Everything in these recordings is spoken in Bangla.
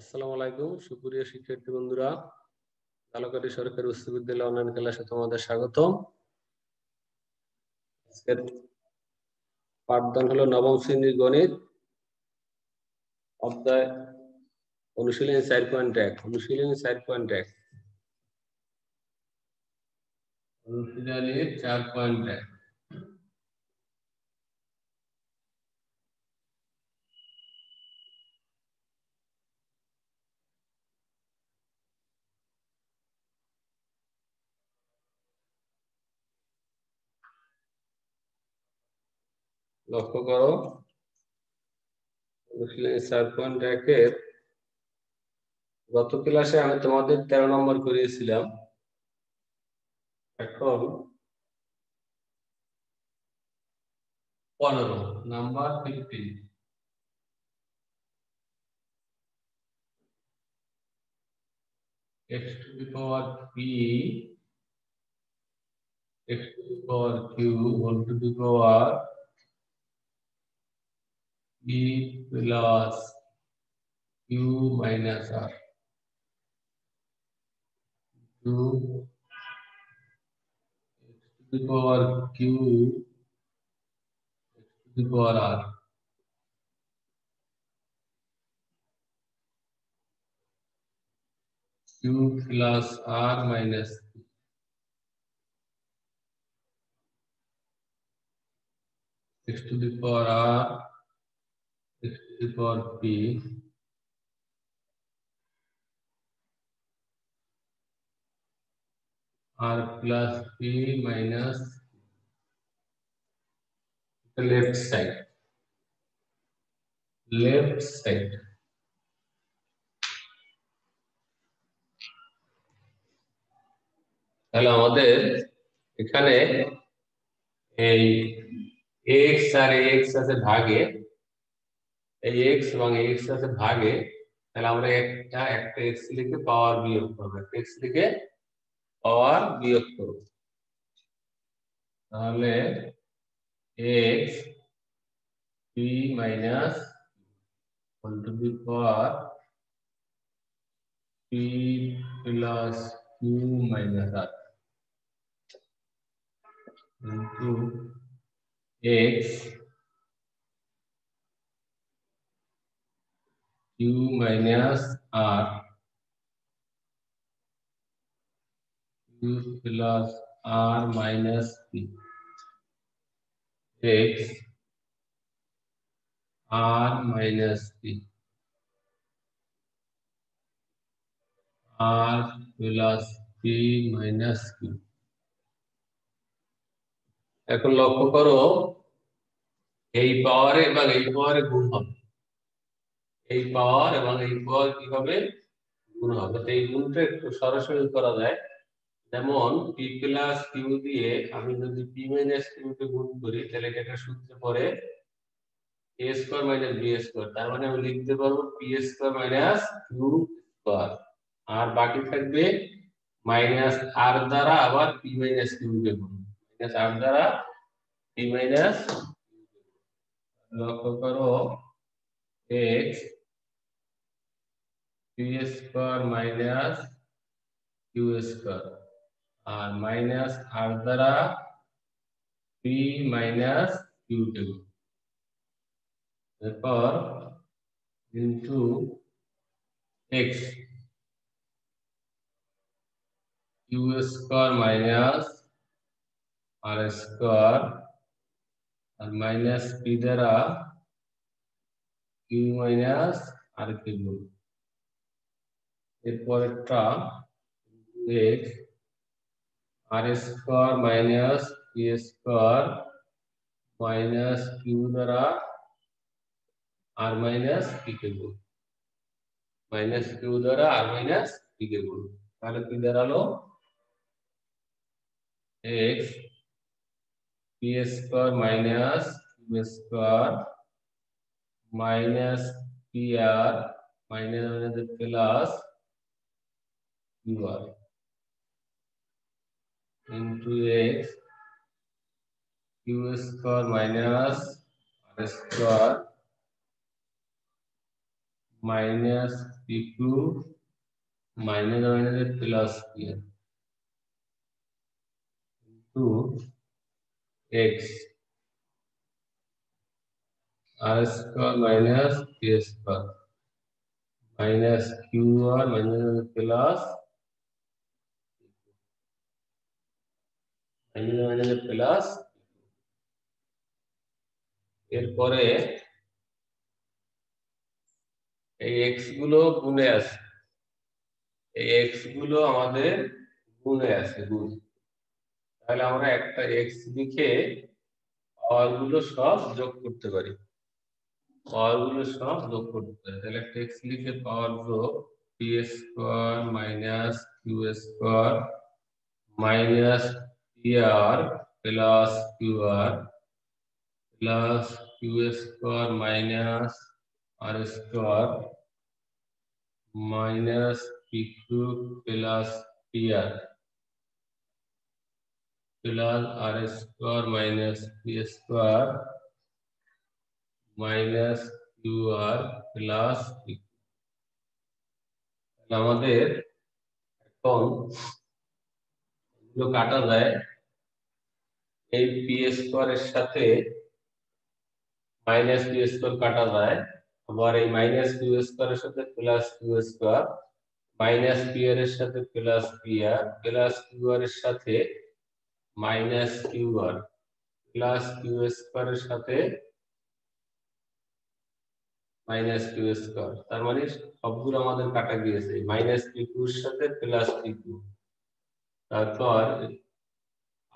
আসসালামু আলাইকুম, সুপ্রিয় শিক্ষার্থী বন্ধুরা। কালকাটি সরকারি উচ্চ বিদ্যালয় অনলাইন ক্লাসে তোমাদের স্বাগত পাঠদান হলো নবম শ্রেণির গণিত, অধ্যায় অনুশীলনী চার পয়েন্ট এক, অনুশীলনী চার পয়েন্ট এক। চার পয়েন্ট এক। লক্ষ্য করো। গত ক্লাসে আমি তোমাদের তেরো নম্বর করিয়েছিলাম। এখন পনেরো number fifteen x to the power p, x to the power q whole to the power p plus q minus r to x to the power q x to the power r q plus r minus p. x to the power r to the power p r plus p minus the left side left side তাহলে আমাদের এখানে এই এক্স আর এক্স আছে ভাগে এই এক্স এবং এক্স আছে ভাগে, তাহলে আমরা একটা একটা এক্স লিখে পাওয়ার বিয়োগ করব। একটা এক্স লিখে পাওয়ার বিয়োগ করব। তাহলে x p minus whole to the power p plus q minus r into x q minus r q plus r minus p x r minus p r plus p minus q এখন লক্ষ্য করো এই পাওয়ারে এবং এই পাওয়ারে গুণ হবে এই পাওয়ার এবং এই পাওয়ার কি হবে গুণ হবে? তো এই গুণটা একটু সরাসরি করা যায়। যেমন পি প্লাস কিউ দিয়ে আমি যদি পি মাইনাস কিউ কে গুণ করি, তাহলে এটা একটা সূত্রে পড়ে a square minus b square তার মানে আমি লিখতে পারব p square minus q square আর বাকি থাকবে মাইনাস আর দ্বারা আবার পি মাইনাস কিউ কে গুণ। মাইনাস আট দ্বারা পি মাইনাস লক্ষ্য করো x p square minus q square আর মাইনাস আট দ্বারা পি মাইনাস কিউ কে এরপর into x q square minus r square আর মাইনাস পি দ্বারা q minus r q এরপরেরটা x r square minus p square minus q দ্বারা আর মাইনাস পি কে গুণ মাইনাস কিউ দ্বারা আর মাইনাস পি কে গুণ তাহলে কি দাঁড়াল x p square minus q square minus p r minus minus plus ui into x. Q square minus r square minus pq minus minus plus here into x. R square minus q square minus qr minus plus minus plus এরপরে এই এক্সগুলো গুণে আছে। এই এক্সগুলো আমাদের গুণ। তাহলে আমরা একটা এক্স লিখে পাওয়ারগুলো সব যোগ করতে পারি। পাওয়ারগুলো সব যোগ করতে পারি। তাহলে একটা এক্স লিখে পাওয়ার যোগ p square minus q square minus p r plus q r plus q square minus r square minus p q plus p r plus r square minus p square minus q r plus p আমাদের এখন এগুলো কাটা যায়, এই পি স্কোয়ারের সাথে মাইনাস কিউ স্কোয়ার কাটা যায়। আবার এই মাইনাস কিউ স্কোয়ারের সাথে plus q square minus p r এর সাথে plus p r plus q r এর সাথে minus q r plus q স্কোয়ারের সাথে মাইনাস কিউ স্কোয়ার তার মানে সবগুলো আমাদের কাটা গিয়েছে। মাইনাস পি কিউর সাথে প্লাস কিউ তারপর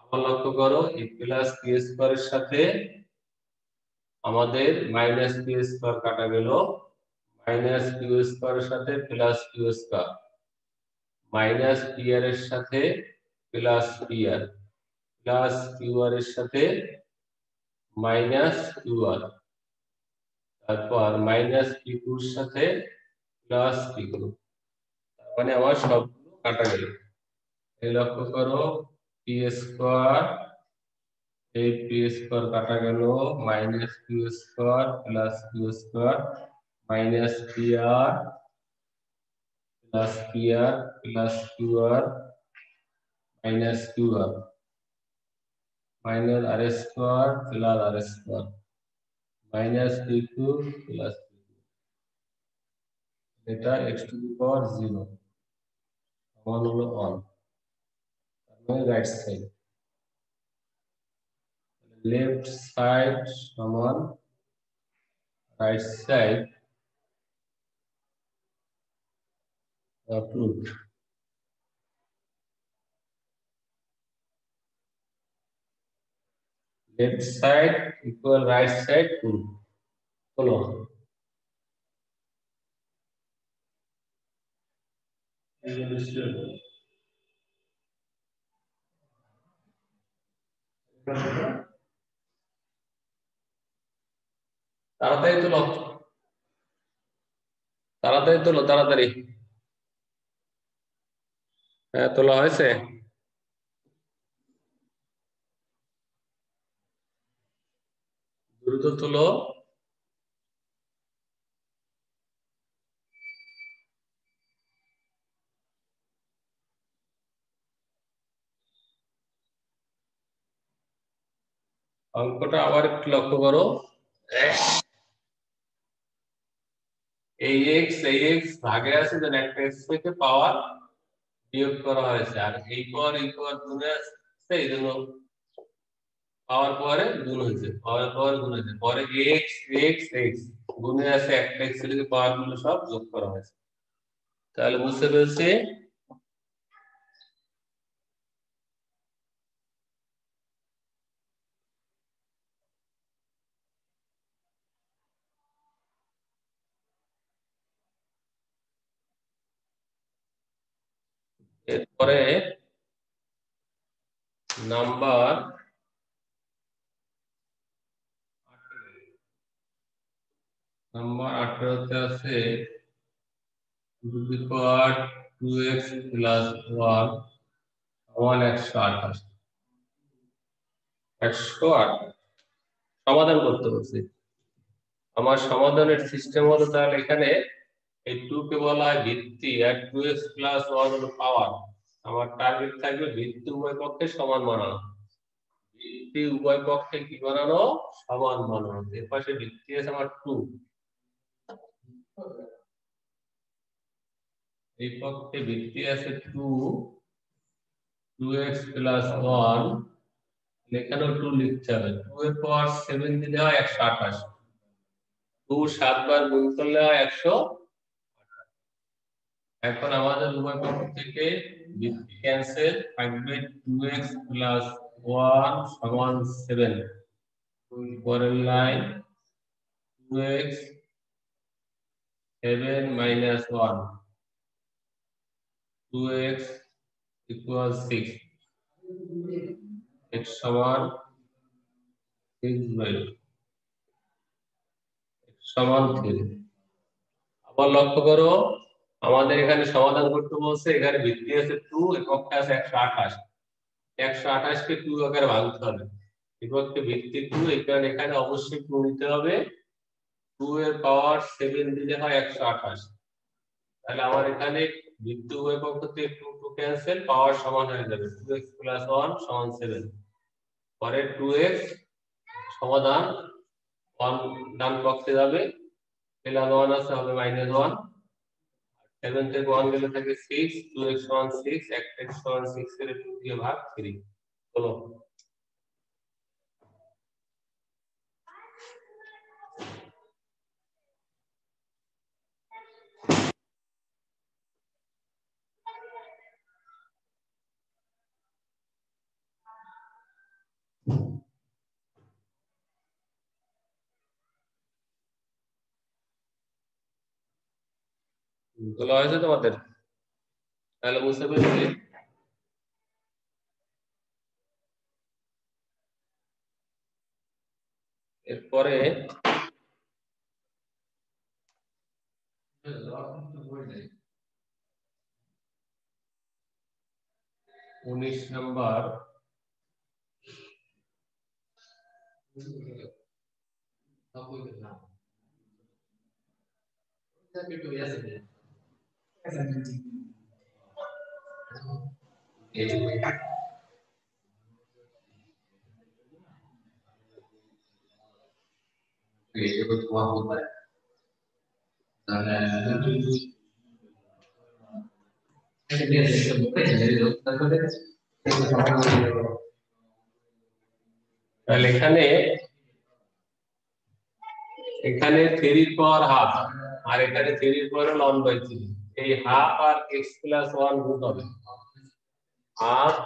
আবার লক্ষ্য করো এই প্লাস কিউ স্কোয়ারের সাথে আমাদের মাইনাস কিউ স্কোয়ার কাটা গেল। মাইনাস কিউ স্কোয়ারের সাথে plus q square minus p r এর সাথে plus p r plus q r এর সাথে মাইনাস কিউ আর তারপর মাইনাস পি কিউর সাথে প্লাস পি কিউ মানে আমার সবগুলো কাটা গেল। লক্ষ্য করো পি স্কোয়ার এই পি স্কোয়ার কাটা গেল minus q square plus q square minus p r plus p r plus q r minus q r minus r square plus r square, minus p cube plus এটা এক্স টু the power 0 সমান হলো 1 my right side left side come on. right side. Approved. Left side equal right side proved colon Thank you, Mr. তাড়াতাড়ি তোলো। তাড়াতাড়ি তোলো, তাড়াতাড়ি। হ্যাঁ তোলা হয়েছে। দ্রুত তোলো। অঙ্কটা আবার একটু লক্ষ্য করো। এই এক্স এই এক্স ভাগে আছে যেন একটা এক্স থেকে পাওয়ার বিয়োগ করা হয়েছে। আর এই পাওয়ার এই পাওয়ার গুণে আসছে এই জন্য পাওয়ার পরে গুণ হয়েছে। পাওয়ার পাওয়ার গুণ হয়েছে। পরে এক্স এক্স এক্স গুণে আছে, একটা এক্স থেকে পাওয়ারগুলো সব যোগ করা হয়েছে। তাহলে বুঝতে পেরেছি? এরপরে নাম্বার নাম্বার আঠারোতে আছে to the power two x plus one সমান একশো আঠাশ। একশো আঠাশ। সমাধান করতে বলছি। আমার সমাধানের সিস্টেম হলো তাহলে এখানে এই টু কে বলা হয় ভিত্তি আর টু এক্স প্লাস ওয়ান হলো পাওয়ার আমার টার্গেট থাকবে ভিত্তি উভয় পক্ষে সমান বানানো। ভিত্তি উভয় পক্ষে কি বানানো? সমান বানানো। এর পাশে ভিত্তি আছে আমার টু এই পক্ষে ভিত্তি আছে two two x plus one এখানেও টু লিখতে হবে। টু এর পর সেভেন দিলে হয় একশো আঠাশ। টু সাতবার গুণ করলে হয় একশো এখন আমাদের উভয় পক্ষ থেকে ক্যান্সেল থাকবে টু এক্স প্লাস ওয়ান সমান সেভেন পরের line two x seven minus one two x equal six x সমান সিক্স বাই সমান থ্রি আবার লক্ষ্য করো। আমাদের এখানে সমাধান করতে বলছে, এখানে ভিত্তি আছে টু এপক্ষে আছে একশো আঠাশ। একশো আঠাশকে টু আকারে ভাঙতে হবে। এপক্ষে ভিত্তি টু এখানে এখানে অবশ্যই টু নিতে হবে। টু এর পাওয়ার সেভেন দিলে হয় একশো আঠাশ। তাহলে আমার এখানে উভয় পক্ষ থেকে টু টু ক্যান্সেল পাওয়ার সমান হয়ে যাবে। টু এক্স প্লাস ওয়ান সমান সেভেন পরে টু এক্স সমাধান ওয়ান ডান পক্ষে যাবে। প্লাস ওয়ান আছে, হবে মাইনাস ওয়ান সেভেন থেকে ওয়ান গেলে থাকে six two x one six এক এক্স ওয়ান সিক্স এর দিয়ে ভাগ থ্রি চলো তোলা হয়েছে তোমাদের? তাহলে বুঝতে পেরেছি। এরপরে উনিশ নাম্বার তাহলে এখানে এখানে থ্রির পর হাফ আর এখানে থ্রির পর ওয়ান বাই থ্রি এই হাফ আর এক্স প্লাস ওয়ান গুণ হবে। হাফ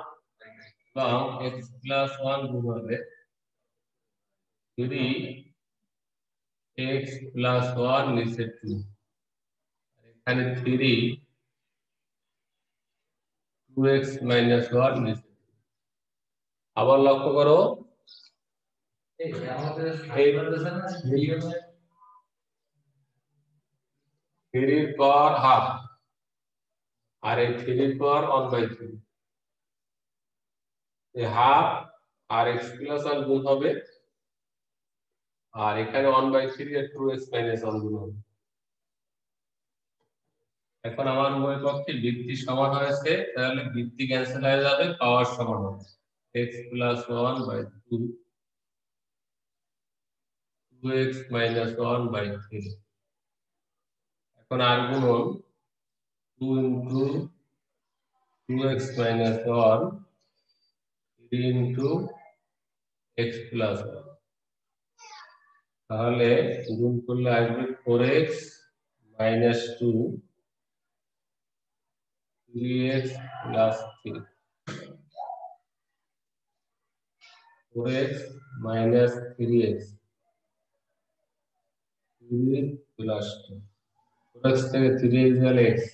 এবং এক্স প্লাস ওয়ান গুণ হবে। থ্রি এক্স প্লাস ওয়ান নিচে টু এখানে three two x minus one নিচে আবার লক্ষ্য করো। থ্রির পাওয়ার হাফ আর এই থ্রির power one by three half R x plus আর গুণ হবে। আর এখানে ওয়ান বাই থ্রি আর টু এক্স মাইনাস ওয়ান গুণ হবে। এখন আমার উভয় পক্ষে বৃত্তি সমান হয়েছে, তাহলে বৃত্তি ক্যান্সেল হয়ে যাবে, পাওয়ার সমান হবে x plus one by two two x minus one by three. Conorgumen 2 into 2x minus 1 3 into x plus 1 তাহলে গুণ করলে আসবে 4x minus 2 3x plus 3 4x minus 3x 3 plus 2 খরচ থেকে থ্রি ইকুয়াল এক্স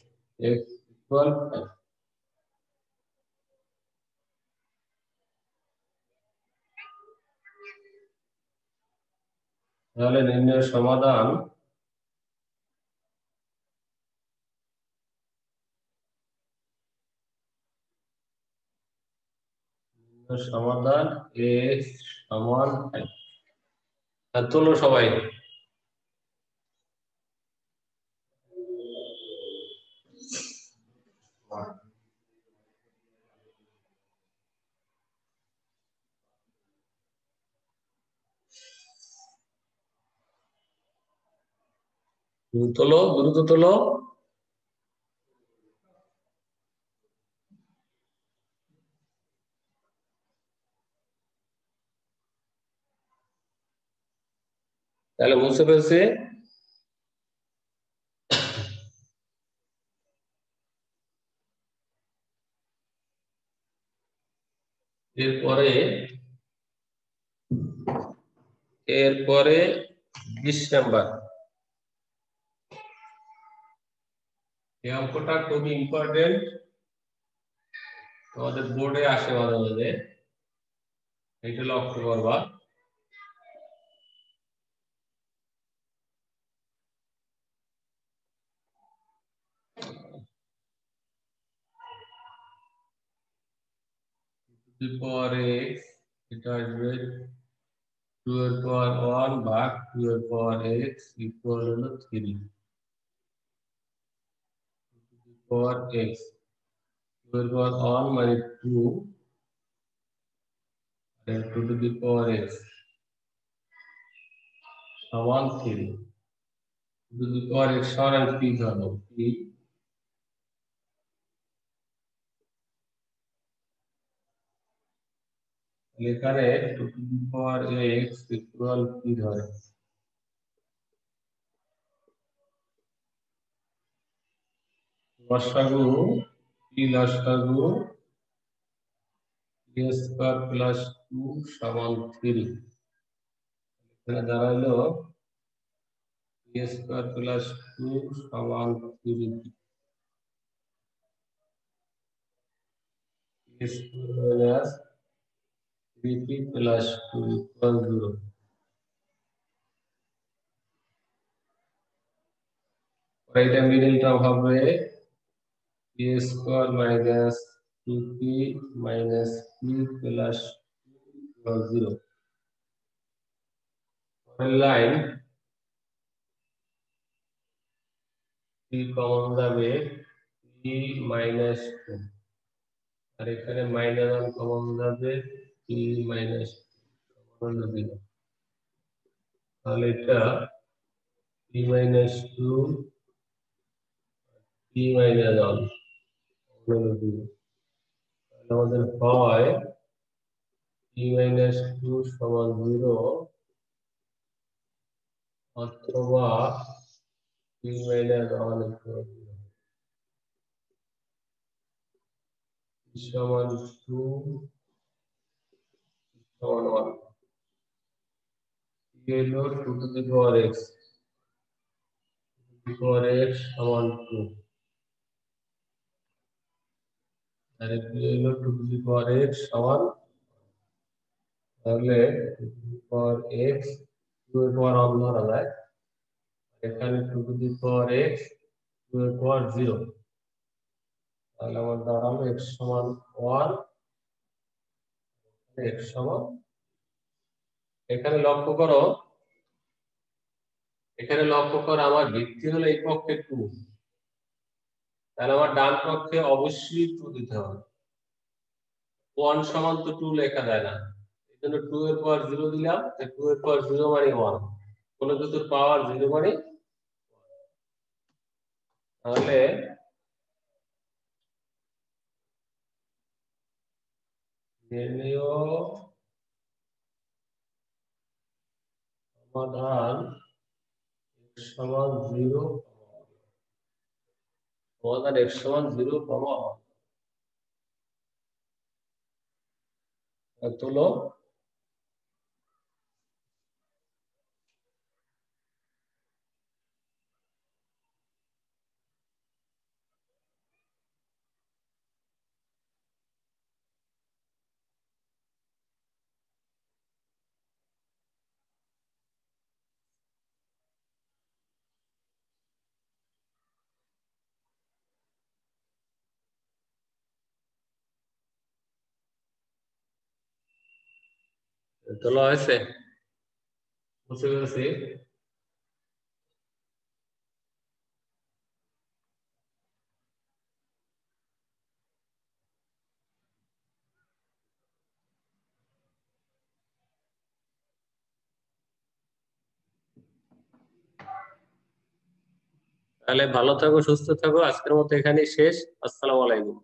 তাহলে সমাধান সমাধান সমান হ্যাঁ সবাই। তোলো দ্রুত তোলো তাহলে বুঝতে পেরেছি? এরপরে এরপরে বিশ নাম্বার। এই অঙ্কটা খুবই ইম্পর্টেন্ট তোমাদের বোর্ডে আসে মাঝে মাঝে। এটা লক্ষ্য করবা। power x, এটা আসবে 2 এর পাওয়ার 1 ভাগ 2 এর পাওয়ার x ইকুয়াল হলো 3 পাওয়ার x. 2 এর পাওয়ার 1 মানে 2 আর 2 টু দি পাওয়ার x. সমান 3 2 টু দি পাওয়ার x সমান p ধরো p এখানে two to the power x equal কি ধরে লসাগু পি লসাগু পি স্কোয়ার প্লাস টু সমান থ্রি এখানে দাঁড়াইলো পি স্কোয়ার প্লাস টু সমান three p 3p plus 2 equal 0. Right middle term হবে p square minus 2p minus p plus 2 equal 0. পরের লাইন p কমন যাবে p minus 2 আর এখানে মাইনাস 1 কমন যাবে p minus সমান জিরো তাহলে এটা p minus 2 p minus 1 সমান জিরো তাহলে আমাদের হয় p minus 2 সমান জিরো অথবা p minus 1 equal জিরো সমান 2 সমান 1 p হলো 2 to the power x 2 to the power x সমান 2 আর p হলো 2 to the power x সমান। তাহলে 2 to the power x 2 এর পাওয়ার 1 ধরা যায়। এখানে 2 to the power x 2 এর পাওয়ার 0 তাহলে আমার x সমান 1 x সমান। এখানে লক্ষ্য করো। এখানে লক্ষ্য করো, আমার ভিত্তি হলো এই পক্ষে টু। তাহলে আমার ডান পক্ষে অবশ্যই টু দিতে হবে। ওয়ান সমান তো টু লেখা যায় না। এই জন্য টু এর পাওয়ার জিরো দিলাম। টু এর পাওয়ার জিরো মানে ওয়ান কোন কিছুর পাওয়ার জিরো মানে তাহলে সমাধান সমান জিরো সমাধান x সমান জিরো কমা তুলো। তোলা হয়েছে। বুঝতে পেরেছি। তাহলে ভালো থাকো, সুস্থ থাকো। আজকের মতো এখানেই শেষ। আসসালামু আলাইকুম।